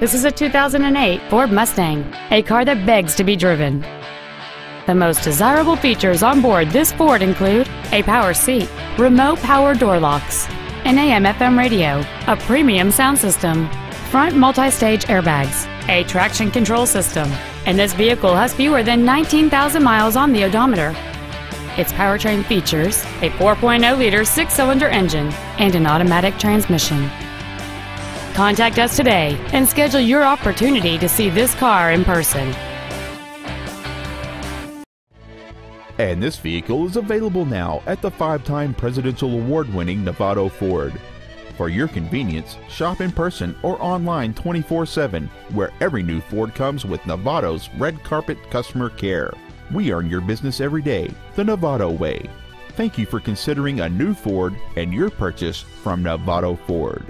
This is a 2008 Ford Mustang, a car that begs to be driven. The most desirable features on board this Ford include a power seat, remote power door locks, an AM FM radio, a premium sound system, front multi-stage airbags, a traction control system, and this vehicle has fewer than 19,000 miles on the odometer. Its powertrain features a 4.0-liter six-cylinder engine and an automatic transmission. Contact us today and schedule your opportunity to see this car in person. And this vehicle is available now at the five time Presidential Award winning Novato Ford. For your convenience, shop in person or online 24 7, where every new Ford comes with Novato's red carpet customer care. We earn your business every day, the Novato way. Thank you for considering a new Ford and your purchase from Novato Ford.